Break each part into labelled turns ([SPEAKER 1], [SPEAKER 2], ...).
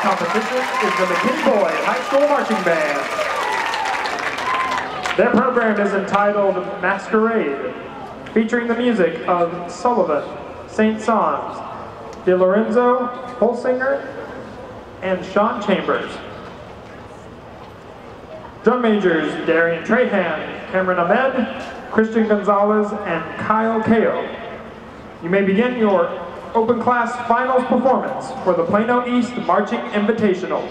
[SPEAKER 1] competition is the McKinney Boyd High School Marching Band. Their program is entitled Masquerade, featuring the music of Sullivan, St. Saëns, De Lorenzo, Holsinger, and Sean Chambers. Drum majors Darian Trahan, Cameron Ahmed, Christian Gonzalez, and Kyle Kao. You may begin your open class finals performance for the Plano East Marching Invitational.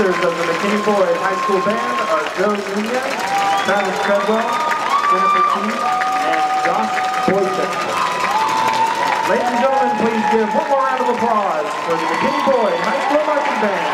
[SPEAKER 1] Directors of the McKinney Boyd High School Band are Joe Nunez, Travis Treadwell, Jennifer Key, and Josh Boychuk. Ladies and gentlemen, please give one more round of applause for the McKinney Boyd High School Marching Band.